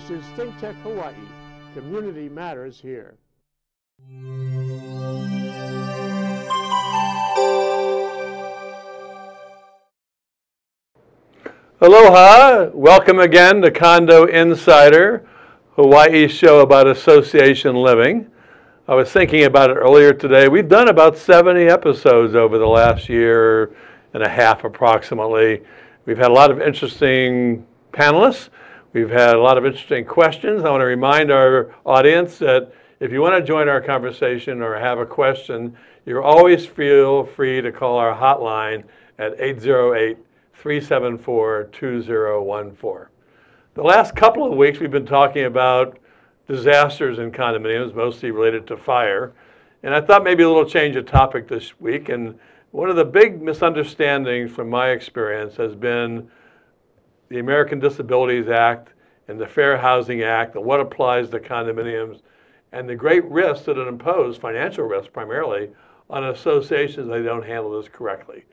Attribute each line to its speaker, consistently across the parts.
Speaker 1: This is ThinkTech Hawaii. Community matters here.
Speaker 2: Aloha, welcome again to Condo Insider, Hawaii's show about association living. I was thinking about it earlier today. We've done about 70 episodes over the last year and a half approximately. We've had a lot of interesting panelists. We've had a lot of interesting questions. I want to remind our audience that if you want to join our conversation or have a question, you always feel free to call our hotline at 808 374 2014. The last couple of weeks, we've been talking about disasters in condominiums, mostly related to fire. And I thought maybe a little change of topic this week. And one of the big misunderstandings from my experience has been the American Disabilities Act and the Fair Housing Act and what applies to condominiums and the great risks that it imposes, financial risks primarily, on associations they don't handle this correctly.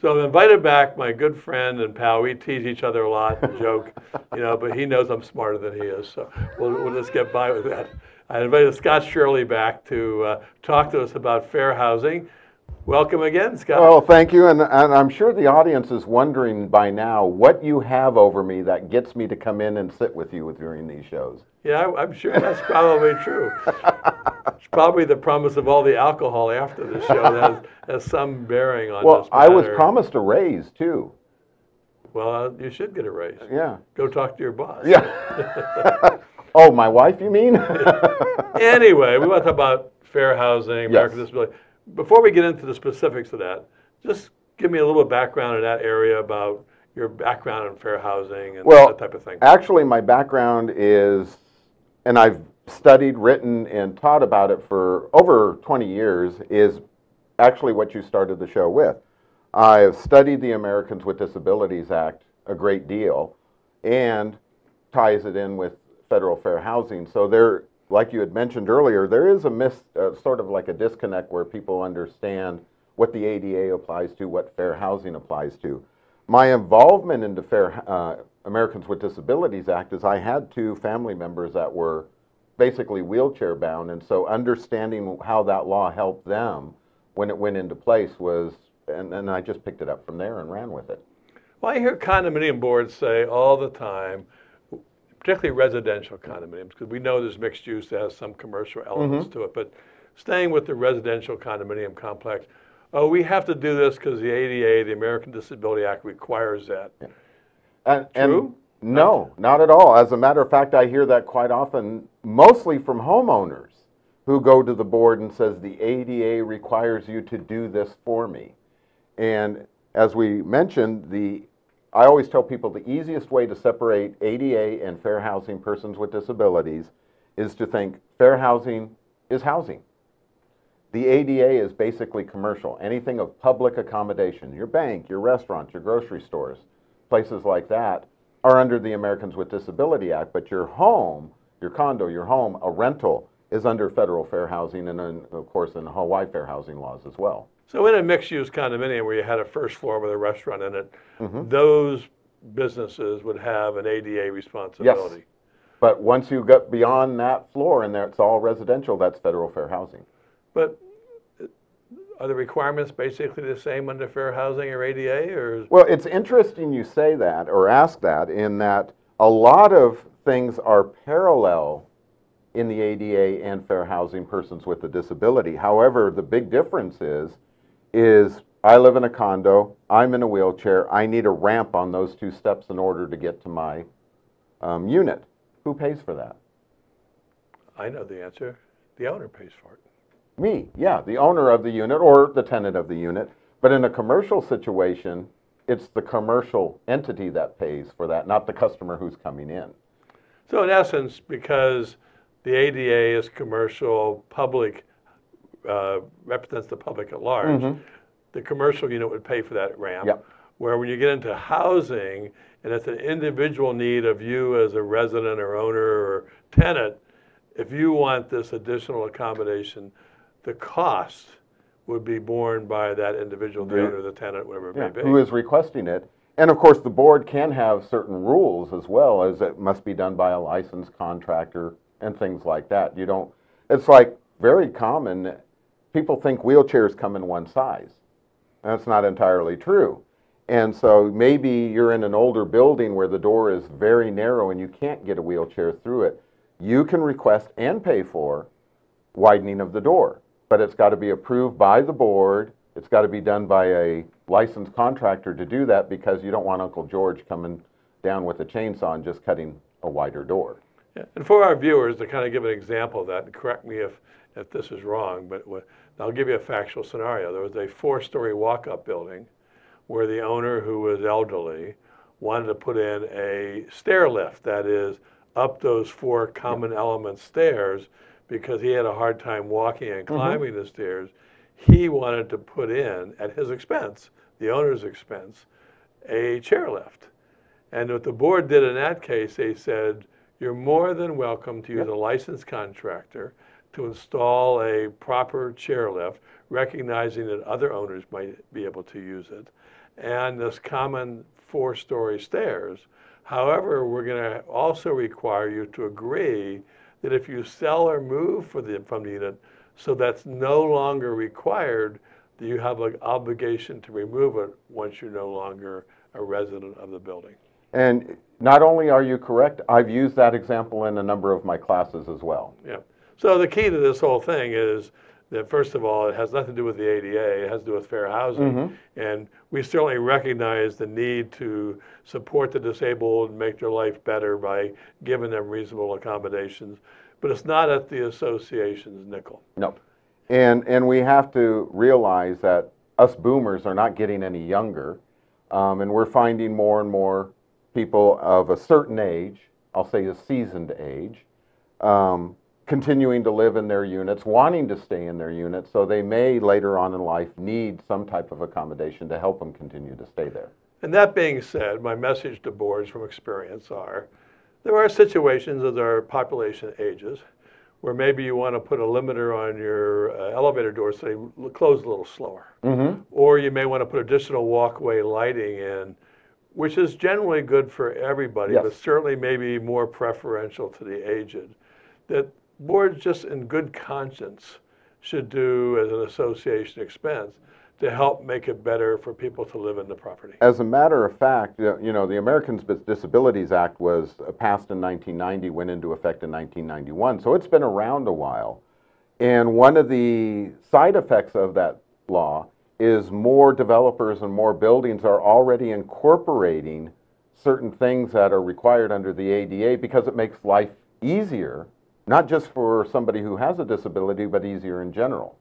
Speaker 2: So I've invited back my good friend and pal. We tease each other a lot and joke, you know, but he knows I'm smarter than he is. So we'll, we'll just get by with that. I invited Scott Sherley back to uh, talk to us about fair housing. Welcome again, Scott.
Speaker 3: Well, thank you. And, and I'm sure the audience is wondering by now what you have over me that gets me to come in and sit with you during these shows.
Speaker 2: Yeah, I'm sure that's probably true. It's probably the promise of all the alcohol after the show that has, has some bearing on
Speaker 3: Well,
Speaker 2: this
Speaker 3: I was promised a raise too.
Speaker 2: Well, uh, you should get a raise.
Speaker 3: Yeah.
Speaker 2: Go talk to your boss.
Speaker 3: Yeah. oh, my wife, you mean?
Speaker 2: anyway, we want to talk about fair housing, American
Speaker 3: Yes.
Speaker 2: disability. Before we get into the specifics of that, just give me a little background in that area about your background in fair housing and
Speaker 3: Well,
Speaker 2: that type of thing.
Speaker 3: Actually, my background is, and I've studied, written, and taught about it for over 20 years, is actually what you started the show with. I have studied the Americans with Disabilities Act a great deal and ties it in with federal fair housing. So there, like you had mentioned earlier, there is a mis, uh, sort of like a disconnect where people understand what the ADA applies to, what fair housing applies to. My involvement in the Fair uh, Americans with Disabilities Act is I had two family members that were basically wheelchair bound, and so understanding how that law helped them when it went into place was, and, and I just picked it up from there and ran with it.
Speaker 2: Well, I hear condominium boards say all the time, particularly residential condominiums, because we know there's mixed use that has some commercial elements mm-hmm. to it, but staying with the residential condominium complex, oh, we have to do this because the ADA, the American Disability Act, requires that.
Speaker 3: And, and
Speaker 2: True?
Speaker 3: no, not at all. As a matter of fact, I hear that quite often, mostly from homeowners who go to the board and says the ADA requires you to do this for me. And as we mentioned, the I always tell people the easiest way to separate ADA and fair housing persons with disabilities is to think fair housing is housing. The ADA is basically commercial, anything of public accommodation. Your bank, your restaurants, your grocery stores, places like that are under the Americans with Disability Act, but your home, your condo, your home, a rental is under federal fair housing and of course, in Hawaii fair housing laws as well.
Speaker 2: So in a mixed-use condominium where you had a first floor with a restaurant in it,
Speaker 3: Mm-hmm.
Speaker 2: those businesses would have an ADA responsibility.
Speaker 3: But once you get beyond that floor and there, it's all residential, that's federal fair housing.
Speaker 2: But uh, are the requirements basically the same under fair housing or ADA, or is-
Speaker 3: Well, it's interesting you say that or ask that in that a lot of things are parallel in the ADA and fair housing persons with a disability. However, the big difference is is I live in a condo, I'm in a wheelchair, I need a ramp on those two steps in order to get to my um, unit. Who pays for that?
Speaker 2: I know the answer. The owner pays for it.
Speaker 3: Me, yeah, the owner of the unit or the tenant of the unit. But in a commercial situation, it's the commercial entity that pays for that, not the customer who's coming in.
Speaker 2: So in essence, because the ADA is commercial, public uh, represents the public at large, the commercial unit would pay for that ramp.
Speaker 3: Yep.
Speaker 2: Where when you get into housing, and it's an individual need of you as a resident or owner or tenant, if you want this additional accommodation, the cost would be borne by that individual, the
Speaker 3: The-
Speaker 2: owner, the tenant, whatever it
Speaker 3: Yeah,
Speaker 2: may be.
Speaker 3: who is requesting it. And of course, the board can have certain rules as well as it must be done by a licensed contractor and things like that. You don't, it's like very common, people think wheelchairs come in one size. That's not entirely true. And so maybe you're in an older building where the door is very narrow and you can't get a wheelchair through it. You can request and pay for widening of the door, but it's got to be approved by the board. It's got to be done by a licensed contractor to do that because you don't want Uncle George coming down with a chainsaw and just cutting a wider door.
Speaker 2: Yeah, And for our viewers, to kind of give an example of that, correct me if, if this is wrong, but I'll give you a factual scenario. There was a four-story walk-up building where the owner, who was elderly, wanted to put in a stair lift, that is, up those four common element stairs, because he had a hard time walking and mm-hmm. climbing the stairs. He wanted to put in, at his expense, the owner's expense, a chairlift. And what the board did in that case, they said, you're more than welcome to use a licensed contractor to install a proper chairlift, recognizing that other owners might be able to use it, and this common four-story stairs. However, we're going to also require you to agree that if you sell or move for the, from the unit, so that's no longer required, that you have an obligation to remove it once you're no longer a resident of the building.
Speaker 3: And not only are you correct, I've used that example in a number of my classes as well.
Speaker 2: Yeah. So the key to this whole thing is that first of all, it has nothing to do with the ADA. It has to do with fair housing, and we certainly recognize the need to support the disabled and make their life better by giving them reasonable accommodations. But it's not at the association's nickel.
Speaker 3: No. And, and we have to realize that us boomers are not getting any younger, um, and we're finding more and more people of a certain age, I'll say a seasoned age, um, continuing to live in their units, wanting to stay in their units, so they may later on in life need some type of accommodation to help them continue to stay there.
Speaker 2: And that being said, my message to boards from experience are, there are situations as our population ages where maybe you want to put a limiter on your uh, elevator door so they l- close a little slower. Or you may want to put additional walkway lighting in, which is generally good for everybody, but certainly maybe more preferential to the aged. That boards just in good conscience should do as an association expense to help make it better for people to live in the property.
Speaker 3: As a matter of fact, you know- the Americans with Disabilities Act was uh, passed in 1990, went into effect in 1991, so it's been around a while. And one of the side effects of that law is more developers and more buildings are already incorporating certain things that are required under the ADA because it makes life easier, not just for somebody who has a disability, but easier in general.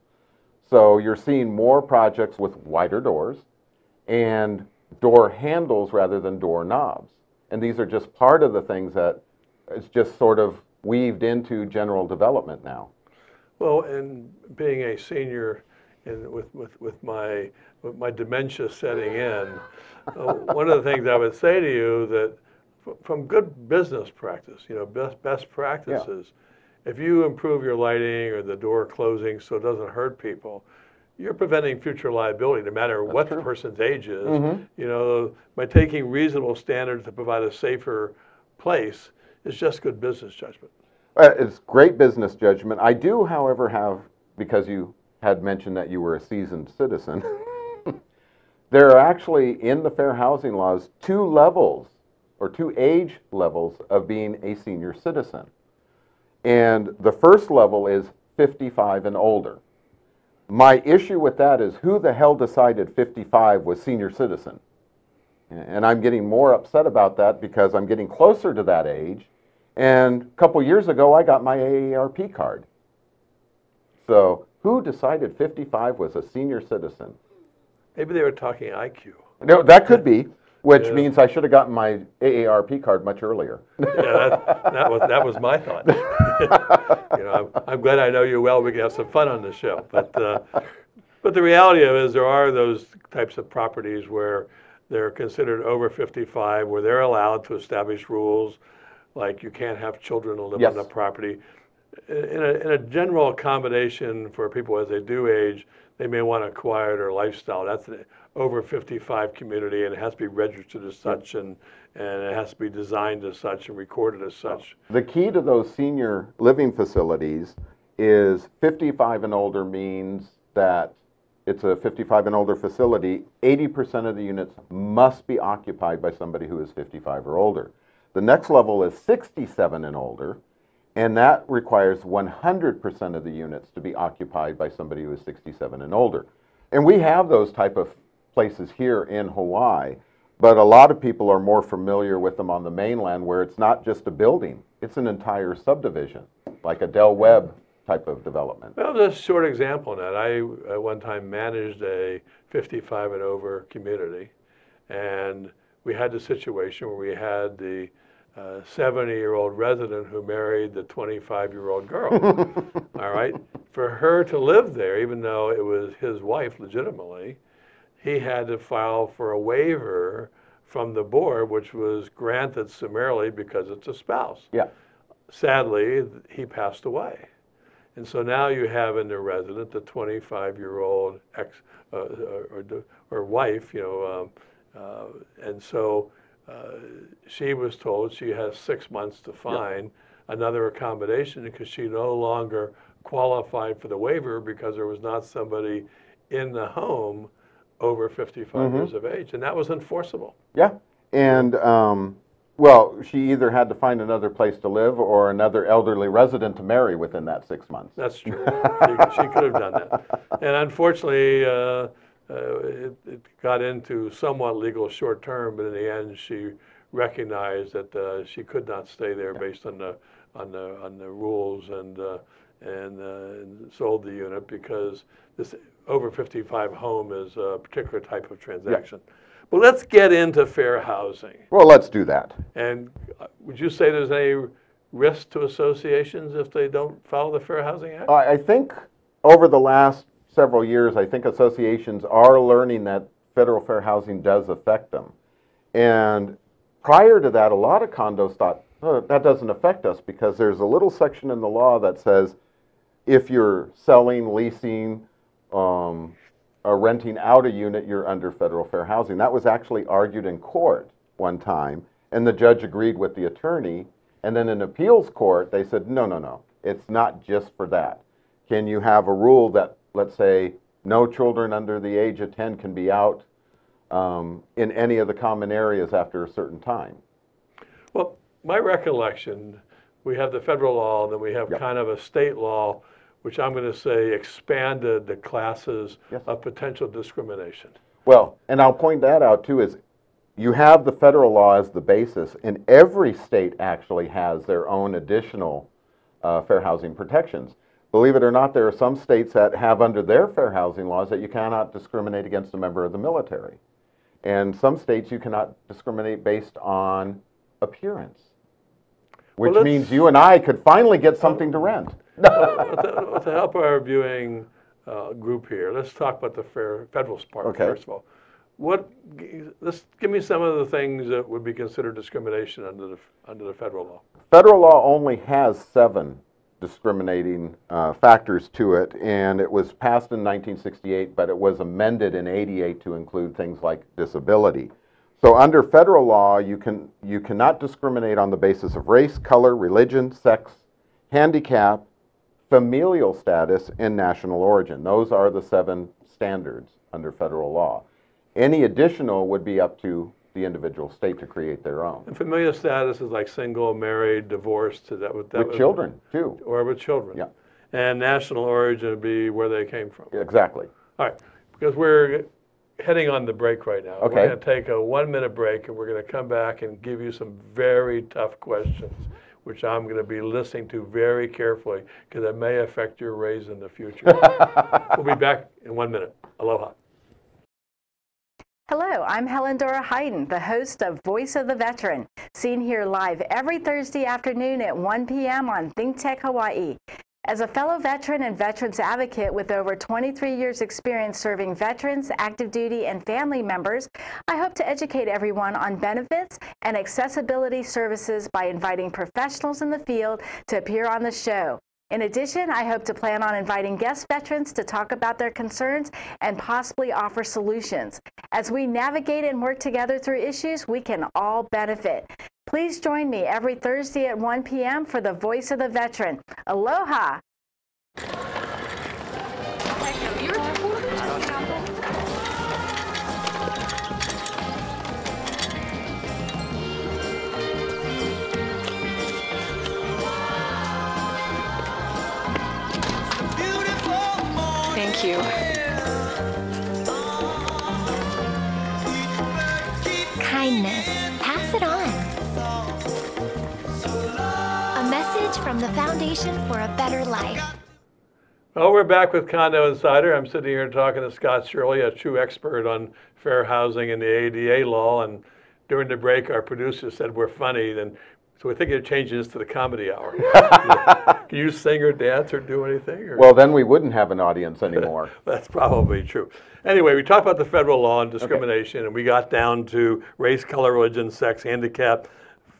Speaker 3: So you're seeing more projects with wider doors and door handles rather than door knobs. And these are just part of the things that it's just sort of weaved into general development now.
Speaker 2: Well, and being a senior and with, with, with my, with my dementia setting in, uh, one of the things I would say to you that f- from good business practice, you know, best, best practices, if you improve your lighting or the door closing so it doesn't hurt people, you're preventing future liability, no matter what the person's age is. You know, by taking reasonable standards to provide a safer place is just good business judgment.
Speaker 3: Uh, It's great business judgment. I do, however, have, because you had mentioned that you were a seasoned citizen, there are actually in the fair housing laws two levels or two age levels of being a senior citizen. And the first level is 55 and older. My issue with that is who the hell decided 55 was senior citizen? And I'm getting more upset about that because I'm getting closer to that age. And a couple years ago, I got my AARP card. So who decided 55 was a senior citizen?
Speaker 2: Maybe they were talking IQ.
Speaker 3: No, that could be, which
Speaker 2: Yeah.
Speaker 3: means I should have gotten my AARP card much earlier.
Speaker 2: Yeah, that, that was, that was my thought. You know, I'm, I'm glad I know you well, we can have some fun on the show. But, uh, but the reality of it is there are those types of properties where they're considered over 55, where they're allowed to establish rules, like you can't have children live on the property. In a, in a general accommodation for people as they do age, they may want a quieter lifestyle. That's an over 55 community and it has to be registered as such and, and it has to be designed as such and recorded as such.
Speaker 3: The key to those senior living facilities is 55 and older means that it's a 55 and older facility. 80% of the units must be occupied by somebody who is 55 or older. The next level is 67 and older, and that requires 100% of the units to be occupied by somebody who is 67 and older. And we have those type of places here in Hawaii, but a lot of people are more familiar with them on the mainland where it's not just a building, it's an entire subdivision, like a Del Webb type of development.
Speaker 2: Well, just a short example on that. I at one time managed a 55 and over community, and we had the situation where we had the 70 year old resident who married the 25 year old girl. all right? For her to live there, even though it was his wife legitimately, he had to file for a waiver from the board, which was granted summarily because it's a spouse.
Speaker 3: Yeah.
Speaker 2: Sadly, he passed away. And so now you have in the resident the 25 year old ex uh, or, or wife, you know, um, uh, and so uh, she was told she has six months to find another accommodation because she no longer qualified for the waiver because there was not somebody in the home over 55
Speaker 3: Mm-hmm.
Speaker 2: years of age, and that was enforceable.
Speaker 3: Yeah. And, um, well, she either had to find another place to live or another elderly resident to marry within that six months.
Speaker 2: That's true. she, she could have done that. And unfortunately, uh, uh, it, it got into somewhat legal short term, but in the end, she recognized that uh, she could not stay there based on the on the on the rules and uh, and, uh, and sold the unit because this over 55 home is a particular type of transaction. But let's get into fair housing.
Speaker 3: Well, let's do that.
Speaker 2: And uh, would you say there's any risk to associations if they don't follow the Fair Housing Act?
Speaker 3: I think over the last several years, I think associations are learning that federal fair housing does affect them. And prior to that, a lot of condos thought, oh, that doesn't affect us because there's a little section in the law that says if you're selling, leasing, um, or renting out a unit, you're under federal fair housing. That was actually argued in court one time, and the judge agreed with the attorney. And then in appeals court, they said, no, no, no, it's not just for that. Can you have a rule that, let's say, no children under the age of 10 can be out um, in any of the common areas after a certain time?
Speaker 2: Well, my recollection, we have the federal law, and then we have
Speaker 3: Yep.
Speaker 2: kind of a state law, which I'm going to say expanded the classes
Speaker 3: Yes.
Speaker 2: of potential discrimination.
Speaker 3: Well, and I'll point that out too, is you have the federal law as the basis, and every state actually has their own additional uh, fair housing protections. Believe it or not, there are some states that have under their fair housing laws that you cannot discriminate against a member of the military. And some states you cannot discriminate based on appearance. Which
Speaker 2: let's-
Speaker 3: means you and I could finally get something to rent.
Speaker 2: Well, to, to help our viewing uh, group here, let's talk about the fair, federal part
Speaker 3: Okay.
Speaker 2: first of all. What, let's, give me some of the things that would be considered discrimination under the, under the federal law.
Speaker 3: Federal law only has seven discriminating uh, factors to it, and it was passed in 1968, but it was amended in 88 to include things like disability. So under federal law, you can you cannot discriminate on the basis of race, color, religion, sex, handicap, familial status, and national origin. Those are the seven standards under federal law. Any additional would be up to the individual state to create their own.
Speaker 2: And familiar status is like single, married, divorced, is that what that
Speaker 3: With
Speaker 2: would-
Speaker 3: children, too.
Speaker 2: Or with children.
Speaker 3: Yeah.
Speaker 2: And national origin would be where they came from.
Speaker 3: Exactly.
Speaker 2: All right, because we're heading on the break right now.
Speaker 3: Okay.
Speaker 2: We're going to take a one-minute break, and we're going to come back and give you some very tough questions, which I'm going to be listening to very carefully, because it may affect your raise in the future. We'll be back in one minute. Aloha.
Speaker 4: Hello, I'm Helen Dora Hayden, the host of Voice of the Veteran, seen here live every Thursday afternoon at 1 p.m. on Think Tech Hawaii. As a fellow veteran and veterans advocate with over 23 years experience serving veterans, active duty, and family members, I hope to educate everyone on benefits and accessibility services by inviting professionals in the field to appear on the show. In addition, I hope to plan on inviting guest veterans to talk about their concerns and possibly offer solutions. As we navigate and work together through issues, we can all benefit. Please join me every Thursday at 1 p.m. for the Voice of the Veteran. Aloha!
Speaker 5: Foundation for a Better Life.
Speaker 2: Well, we're back with Condo Insider. I'm sitting here talking to Scott Sherley, a true expert on fair housing and the ADA law. And during the break, our producer said we're funny, and so we're thinking of changing this to the comedy hour. Can you sing or dance or do anything? Or?
Speaker 3: Well, then we wouldn't have an audience anymore.
Speaker 2: That's probably true. Anyway, we talked about the federal law and discrimination, and we got down to race, color, religion, sex, handicap,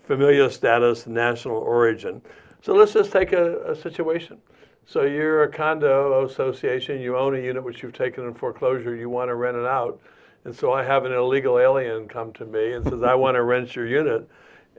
Speaker 2: familial status, national origin. So let's just take a, a situation. So you're a condo association, you own a unit which you've taken in foreclosure, you want to rent it out. And so I have an illegal alien come to me and says, I want to rent your unit.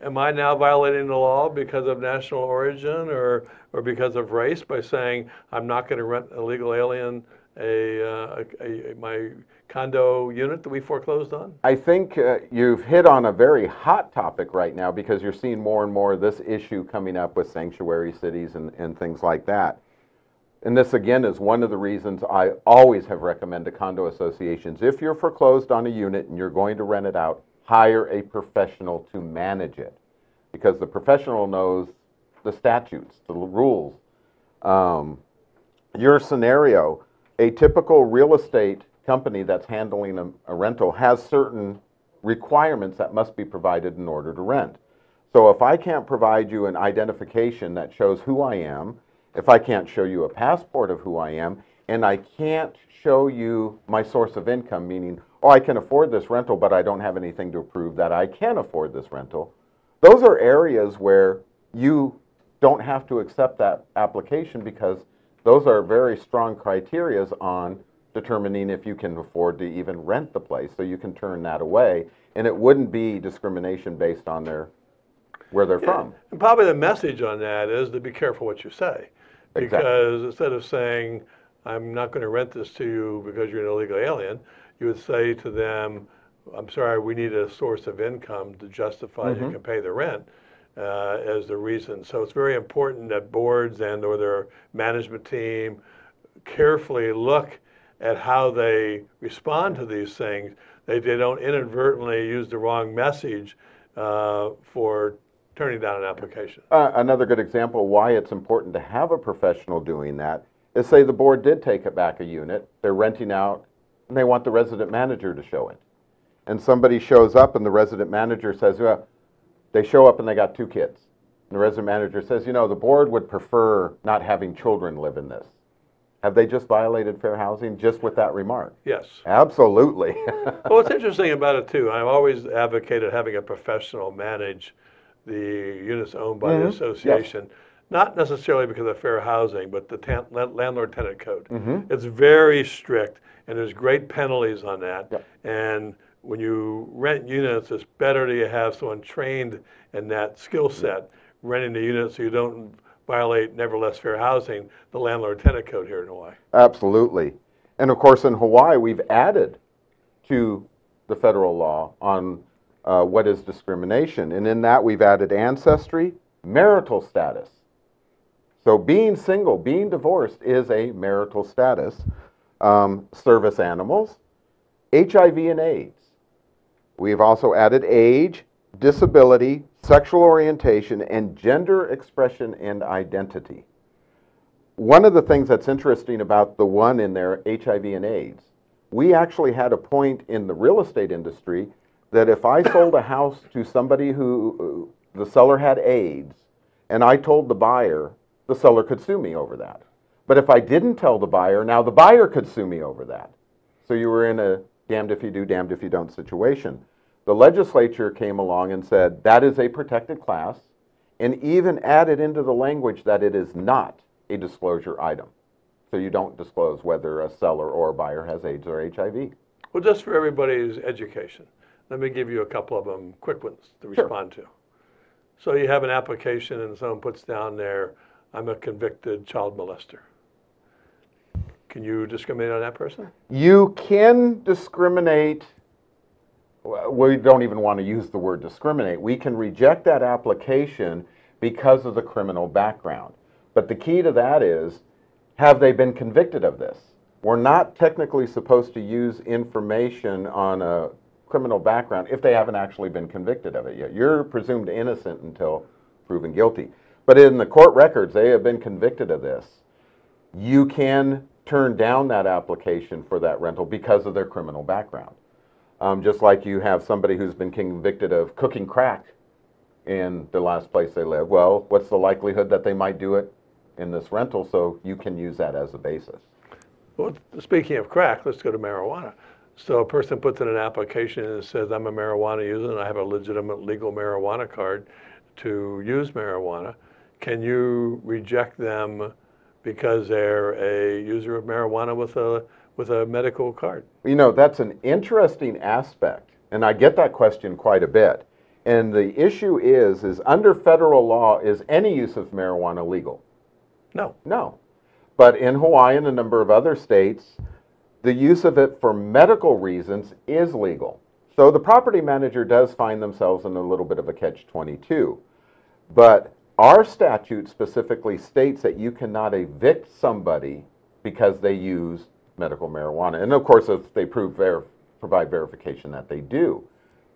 Speaker 2: Am I now violating the law because of national origin or, or because of race by saying I'm not going to rent a legal alien a, uh, a, a, my condo unit that we foreclosed on?
Speaker 3: I think uh, you've hit on a very hot topic right now because you're seeing more and more of this issue coming up with sanctuary cities and, and things like that. And this again is one of the reasons I always have recommended condo associations. If you're foreclosed on a unit and you're going to rent it out, hire a professional to manage it because the professional knows the statutes, the rules. Um, your scenario, a typical real estate company that's handling a, a rental has certain requirements that must be provided in order to rent. So if I can't provide you an identification that shows who I am, if I can't show you a passport of who I am, and I can't show you my source of income, meaning, oh, I can afford this rental, but I don't have anything to prove that I can afford this rental, those are areas where you don't have to accept that application because those are very strong criterias on determining if you can afford to even rent the place. So you can turn that away, and it wouldn't be discrimination based on their where they're from.
Speaker 2: And probably the message on that is to be careful what you say.
Speaker 3: Exactly.
Speaker 2: Because instead of saying, I'm not going to rent this to you because you're an illegal alien, you would say to them, I'm sorry, we need a source of income to justify you can pay the rent uh, as the reason. So it's very important that boards and or their management team carefully look at how they respond to these things. They, they don't inadvertently use the wrong message uh, for turning down an application.
Speaker 3: Uh, another good example why it's important to have a professional doing that is say the board did take it back a unit, they're renting out, and they want the resident manager to show it. And somebody shows up and the resident manager says, well, they show up and they got two kids. And the resident manager says, you know, the board would prefer not having children live in this. Have they just violated fair housing just with that remark?
Speaker 2: Yes.
Speaker 3: Absolutely.
Speaker 2: well, what's interesting about it too, I've always advocated having a professional manage the units owned by the mm-hmm. association. Not necessarily because of fair housing, but the landlord tenant code. Mm-hmm. It's very strict, and there's great penalties on that.
Speaker 3: Yep.
Speaker 2: And when you rent units, it's better to have someone trained in that skill set renting the unit so you don't violate nevertheless fair housing, the landlord tenant code here in Hawaii.
Speaker 3: Absolutely. And of course, in Hawaii, we've added to the federal law on uh, what is discrimination. And in that, we've added ancestry, marital status. So being single, being divorced is a marital status. Um, service animals, HIV and AIDS. We've also added age, disability, sexual orientation, and gender expression and identity. One of the things that's interesting about the one in there, HIV and AIDS, we actually had a point in the real estate industry that if I sold a house to somebody who uh, the seller had AIDS and I told the buyer, the seller could sue me over that. But if I didn't tell the buyer, now the buyer could sue me over that. So you were in a damned if you do, damned if you don't situation. The legislature came along and said that is a protected class and even added into the language that it is not a disclosure item. So you don't disclose whether a seller or a buyer has AIDS or HIV.
Speaker 2: Well, just for everybody's education, let me give you a couple of them, quick ones to
Speaker 3: Sure.
Speaker 2: respond to. So you have an application and someone puts down there, I'm a convicted child molester. Can you discriminate on that person?
Speaker 3: You can discriminate. We don't even want to use the word discriminate. We can reject that application because of the criminal background. But the key to that is have they been convicted of this? We're not technically supposed to use information on a criminal background if they haven't actually been convicted of it yet. You're presumed innocent until proven guilty. But in the court records, they have been convicted of this you can turn down that application for that rental because of their criminal background. Um, just like you have somebody who's been convicted of cooking crack in the last place they live. Well, what's the likelihood that they might do it in this rental? So you can use that as a basis.
Speaker 2: Well, speaking of crack, let's go to marijuana. So a person puts in an application and says, I'm a marijuana user and I have a legitimate legal marijuana card to use marijuana. Can you reject them because they're a user of marijuana with a, with a medical card?
Speaker 3: You know, that's an interesting aspect, and I get that question quite a bit. And the issue is, is under federal law, is any use of marijuana legal?
Speaker 2: No.
Speaker 3: No. But in Hawaii and a number of other states, the use of it for medical reasons is legal. So the property manager does find themselves in a little bit of a catch 22. But our statute specifically states that you cannot evict somebody because they use medical marijuana. And of course, if they prove ver- provide verification that they do.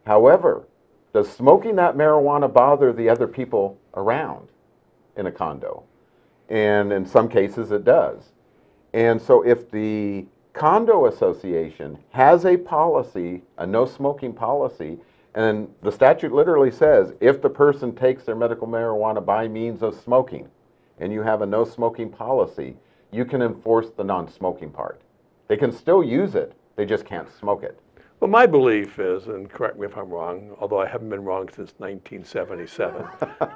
Speaker 3: However, does smoking that marijuana bother the other people around in a condo? And in some cases, it does. And so, if the condo association has a policy, a no smoking policy, and the statute literally says if the person takes their medical marijuana by means of smoking, and you have a no smoking policy, you can enforce the non smoking part. They can still use it, they just can't smoke it.
Speaker 2: Well, my belief is, and correct me if I'm wrong, although I haven't been wrong since 1977.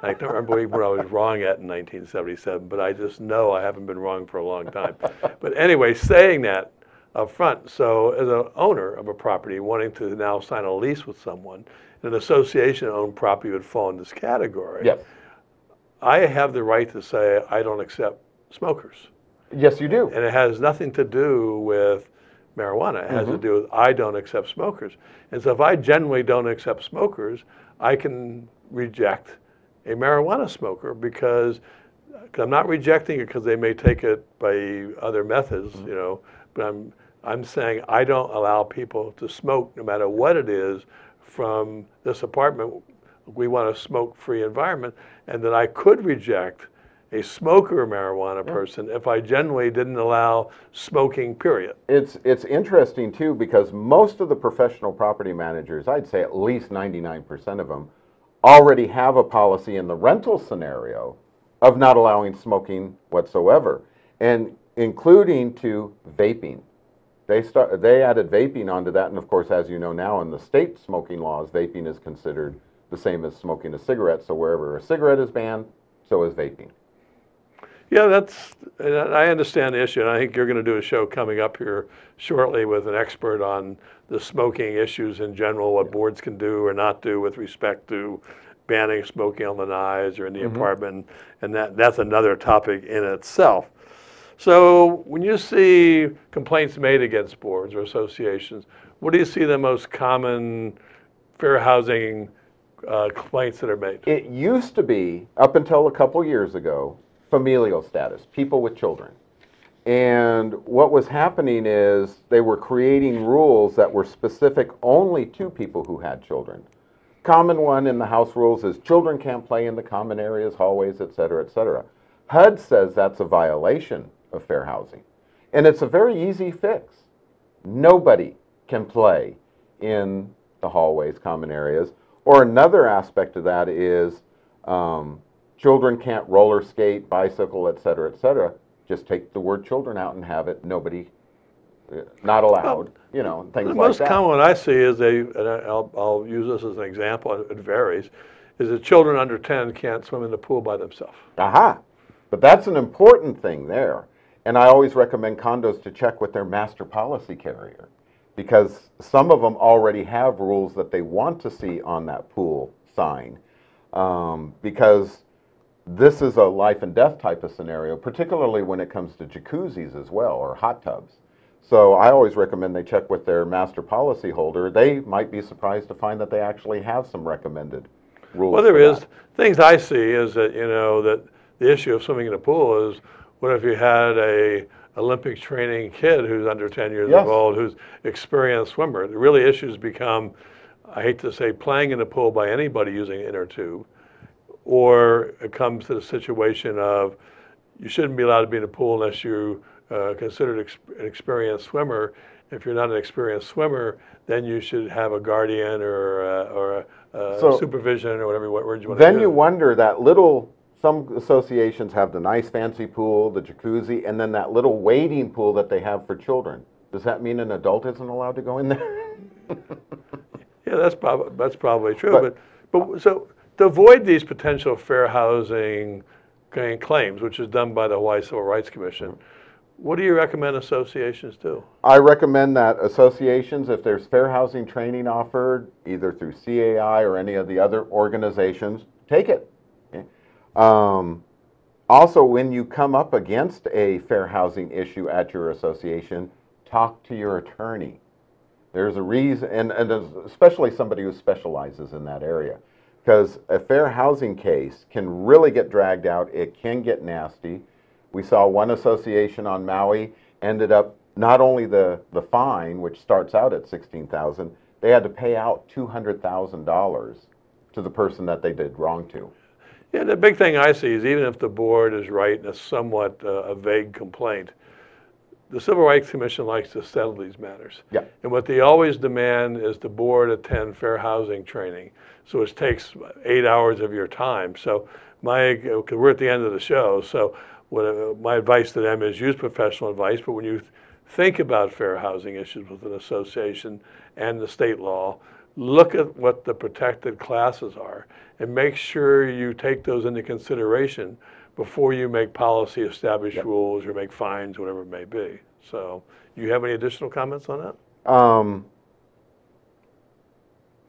Speaker 2: I don't remember where I was wrong at in 1977, but I just know I haven't been wrong for a long time. But anyway, saying that up front, so as an owner of a property wanting to now sign a lease with someone, an association-owned property would fall in this category.
Speaker 3: Yes.
Speaker 2: I have the right to say I don't accept smokers.
Speaker 3: Yes, you do.
Speaker 2: And it has nothing to do with marijuana. It has to mm-hmm. do with I don't accept smokers. And so if I generally don't accept smokers, I can reject a marijuana smoker because I'm not rejecting it because they may take it by other methods, mm-hmm. you know, but I'm I'm saying I don't allow people to smoke no matter what it is from this apartment. We want a smoke-free environment, and that I could reject a smoker marijuana person if I generally didn't allow smoking, period.
Speaker 3: It's it's interesting too because most of the professional property managers, I'd say at least 99% of them, already have a policy in the rental scenario of not allowing smoking whatsoever, and including to vaping. They start they added vaping onto that, and of course, as you know now, in the state smoking laws, vaping is considered the same as smoking a cigarette. So wherever a cigarette is banned, so is vaping.
Speaker 2: Yeah, that's, I understand the issue, and I think you're going to do a show coming up here shortly with an expert on the smoking issues in general, what boards can do or not do with respect to banning smoking on the lanais or in the apartment, and that, that's another topic in itself. So when you see complaints made against boards or associations, what do you see the most common fair housing uh, complaints that are made?
Speaker 3: It used to be, up until a couple years ago, familial status, people with children. And what was happening is they were creating rules that were specific only to people who had children. Common one in the house rules is children can't play in the common areas, hallways, et cetera, et cetera. HUD says that's a violation of fair housing. And it's a very easy fix. Nobody can play in the hallways, common areas. Or another aspect of that is um, children can't roller skate, bicycle, et cetera, et cetera. Just take the word children out and have it nobody, uh, not allowed, you know, things like that.
Speaker 2: The most common one I see is a, and I'll, I'll use this as an example, it varies, is that children under 10 can't swim in the pool by themselves.
Speaker 3: Aha! But that's an important thing there. And I always recommend condos to check with their master policy carrier because some of them already have rules that they want to see on that pool sign. Um, because this is a life and death type of scenario, particularly when it comes to jacuzzis as well or hot tubs. So I always recommend they check with their master policy holder. They might be surprised to find that they actually have some recommended rules.
Speaker 2: Well, there is.
Speaker 3: that.
Speaker 2: things I see is that, you know, that the issue of swimming in a pool is, what if you had a Olympic training kid who's under 10 years
Speaker 3: Yes.
Speaker 2: of old, who's experienced swimmer? The really issues become, I hate to say, playing in a pool by anybody using an inner tube, or it comes to the situation of, you shouldn't be allowed to be in a pool unless you uh, considered ex- an experienced swimmer. If you're not an experienced swimmer, then you should have a guardian or, uh, or uh,
Speaker 3: So-
Speaker 2: supervision or whatever what word you want to
Speaker 3: Then you wonder that little, some associations have the nice fancy pool, the jacuzzi, and then that little wading pool that they have for children. Does that mean an adult isn't allowed to go in there?
Speaker 2: Yeah, that's probably, that's probably true,
Speaker 3: But-
Speaker 2: but, but, so, to avoid these potential fair housing claim- claims, which is done by the Hawaii Civil Rights Commission, what do you recommend associations do?
Speaker 3: I recommend that associations, if there's fair housing training offered, either through CAI or any of the other organizations, take it. Um, also, when you come up against a fair housing issue at your association, talk to your attorney. There's a reason, and, and especially somebody who specializes in that area. Because a fair housing case can really get dragged out, it can get nasty. We saw one association on Maui ended up not only the, the fine, which starts out at 16,000, they had to pay out $200,000 to the person that they did wrong to.
Speaker 2: Yeah, the big thing I see is even if the board is right in a somewhat uh, a vague complaint, the Civil Rights Commission likes to settle these matters.
Speaker 3: Yeah.
Speaker 2: And what they always demand is the board attend fair housing training. So it takes eight hours of your time. So my, we're at the end of the show, so what, uh, my advice to them is use professional advice, but when you think about fair housing issues with an association and the state law, look at what the protected classes are and make sure you take those into consideration before you make policy, establish rules, or make fines, whatever it may be. So, do you have any additional comments on that?
Speaker 3: Um,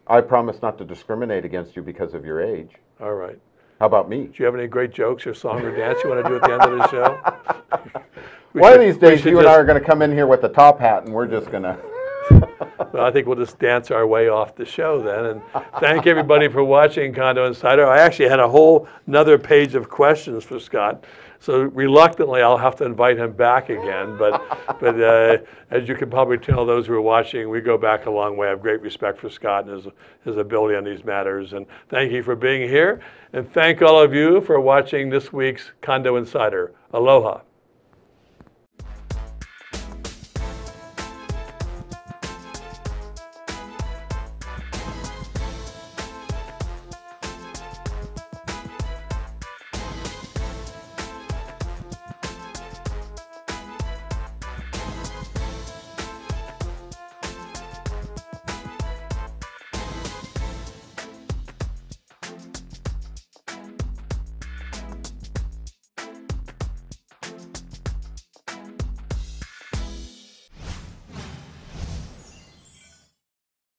Speaker 3: I promise not to discriminate against you because of your age.
Speaker 2: All right.
Speaker 3: How about me?
Speaker 2: Do you have any great jokes or song or dance you want to do at the end of the show?
Speaker 3: One of these days,
Speaker 2: should
Speaker 3: you and I are going to come in here with a top hat, and we're just going to.
Speaker 2: Well, I think we'll just dance our way off the show then. And thank everybody for watching Condo Insider. I actually had a whole another page of questions for Scott. So reluctantly, I'll have to invite him back again. But, but uh, as you can probably tell, those who are watching, we go back a long way. I have great respect for Scott and his, his ability on these matters. And thank you for being here. And thank all of you for watching this week's Condo Insider. Aloha.